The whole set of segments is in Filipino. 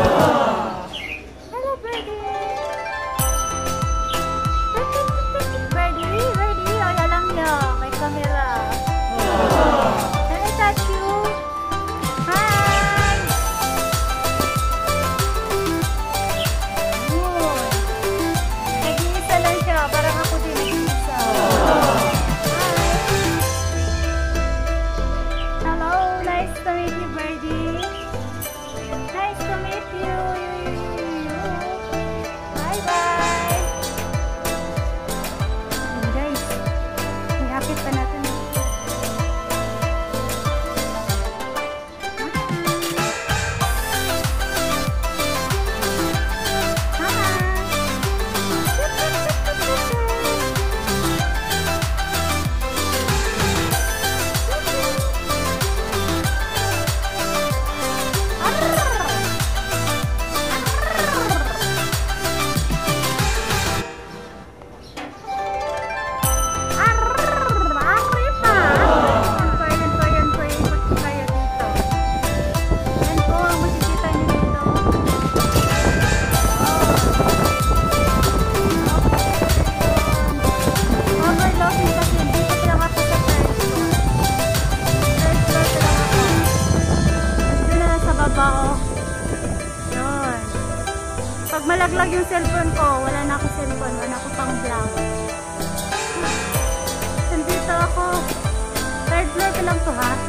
아. nag-plug yung cellphone ko. Wala na akong cellphone. Wala na akong pang vlog. Nandito ako. Third floor ko lang to ha.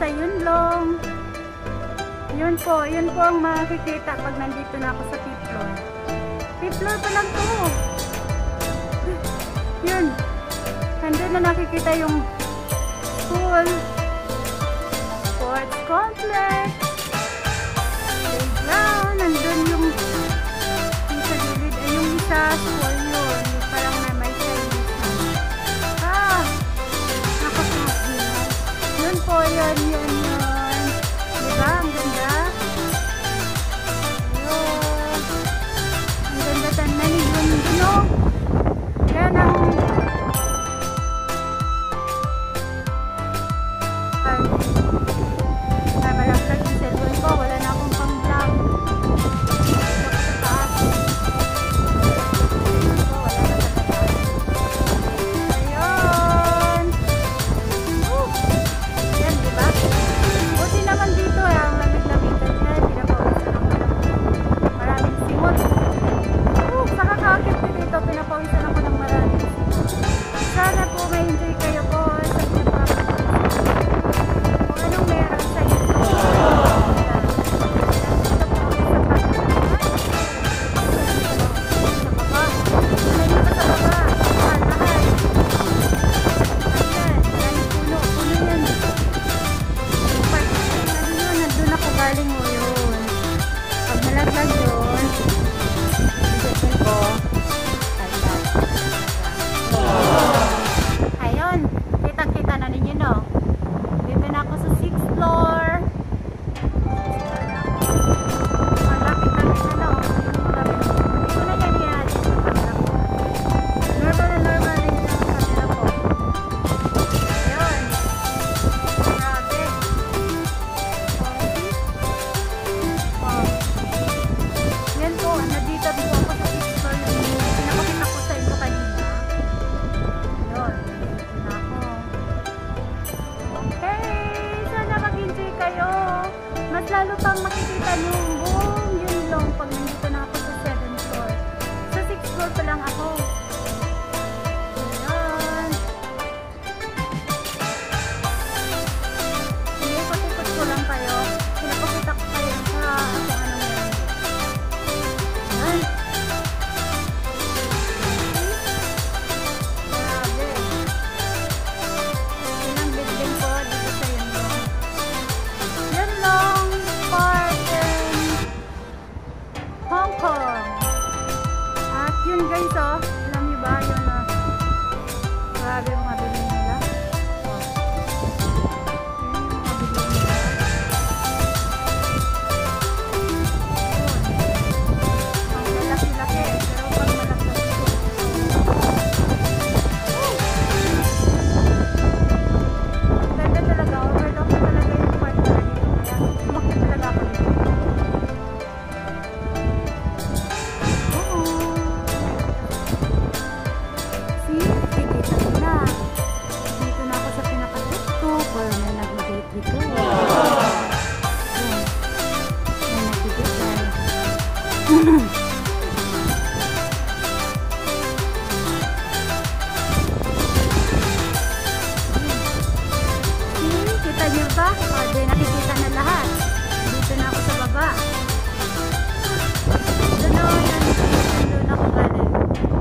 sa Yunlong. Yun po, yun po ang makikita pag nandito na ako sa fifth floor. Fifth floor pa lang to. Yun. Nandun na nakikita yung school. Sports complex. diba? Order nakikita na lahat. Dito na ako sa baba. Ano Doon ano na ako yan. Doon ako galing.